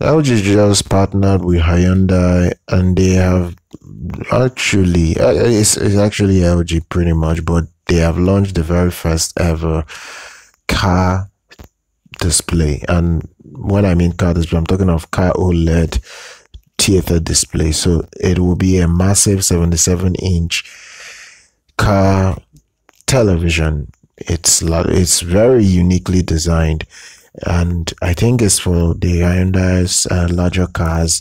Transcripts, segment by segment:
LG just partnered with Hyundai and they have actually, uh, it's, it's actually LG pretty much, but they have launched the very first ever car display. And when I mean car display, I'm talking of car OLED theater display. So it will be a massive 77 inch car television. It's it's very uniquely designed, and I think it's for the Hyundai's uh, larger cars.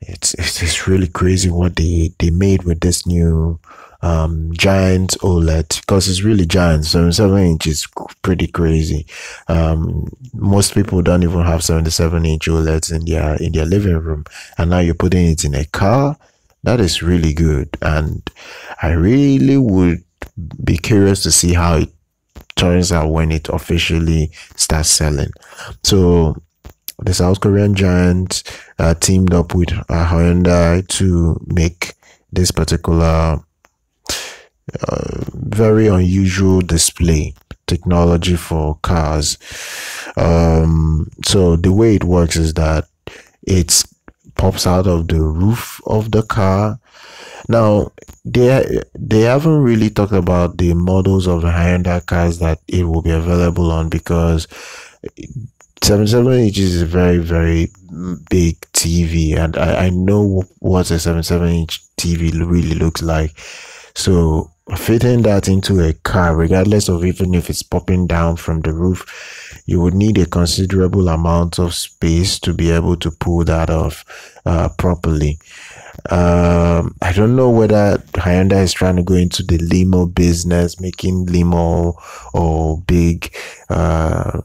It's it's really crazy what they they made with this new um, giant OLED because it's really giant. So 77 inch is pretty crazy. Um, most people don't even have 77 inch OLEDs in their in their living room, and now you're putting it in a car. That is really good, and I really would be curious to see how it turns out when it officially starts selling. So the South Korean giant uh, teamed up with uh, Hyundai to make this particular uh, very unusual display technology for cars. Um, so the way it works is that it pops out of the roof of the car. Now they they haven't really talked about the models of the Hyundai cars that it will be available on because 77 inches is a very very big TV and I, I know what a 77 inch TV really looks like so fitting that into a car, regardless of even if it's popping down from the roof, you would need a considerable amount of space to be able to pull that off uh, properly. Um, I don't know whether Hyundai is trying to go into the limo business, making limo or big uh,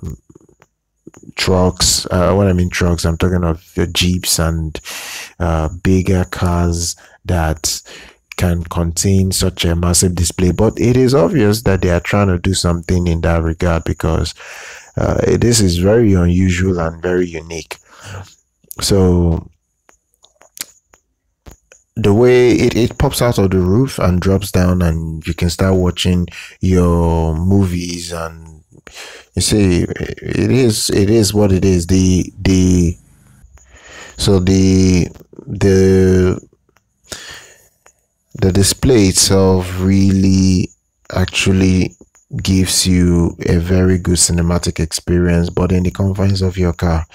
trucks. Uh, when I mean trucks, I'm talking of jeeps and uh, bigger cars that can contain such a massive display. But it is obvious that they are trying to do something in that regard because uh, this is very unusual and very unique. So the way it, it pops out of the roof and drops down and you can start watching your movies and you see it is it is what it is. The the so the the the display itself really actually gives you a very good cinematic experience but in the confines of your car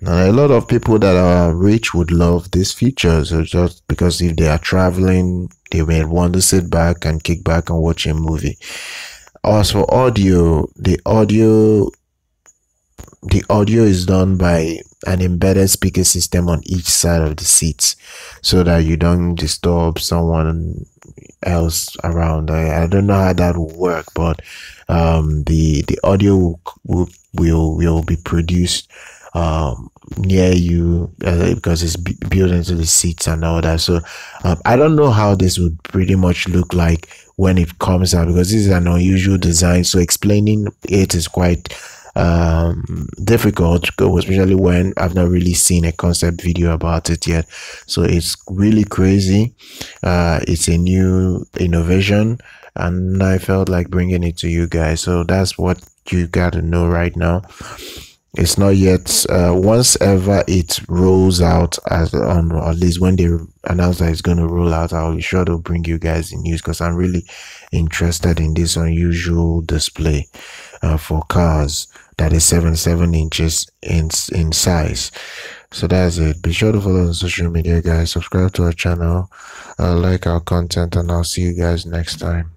now a lot of people that are rich would love these features just because if they are traveling they may want to sit back and kick back and watch a movie. For audio the audio the audio is done by an embedded speaker system on each side of the seats so that you don't disturb someone else around. I, I don't know how that will work but um, the the audio will will, will be produced um, near you uh, because it's built into the seats and all that so um, i don't know how this would pretty much look like when it comes out because this is an unusual design so explaining it is quite um, difficult, especially when I've not really seen a concept video about it yet. So it's really crazy. Uh, it's a new innovation, and I felt like bringing it to you guys. So that's what you got to know right now. It's not yet. Uh, once ever it rolls out, as on or at least when they announce that it's going to roll out, I'll be sure to bring you guys the news because I'm really interested in this unusual display uh, for cars that is 7 7 inches in in size. So that's it. Be sure to follow on social media guys. Subscribe to our channel uh, like our content and i'll see you guys next time